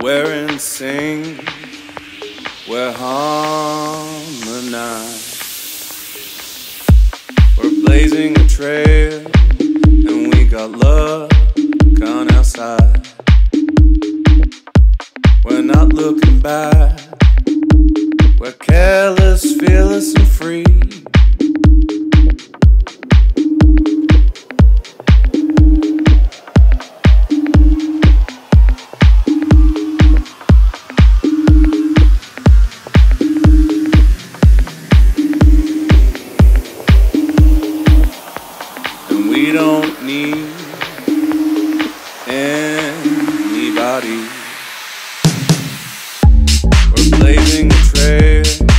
wherein sing, where harmonize. We're blazing a trail, and we got love gone outside. We're not looking back, we're careless, fearless, and free. We don't need anybody. We're blazing a trail.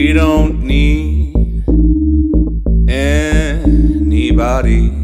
We don't need anybody.